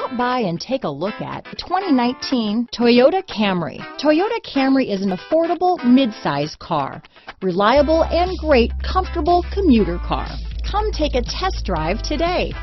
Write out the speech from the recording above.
Stop by and take a look at the 2019 Toyota Camry. Toyota Camry is an affordable midsize car, reliable and great comfortable commuter car. Come take a test drive today.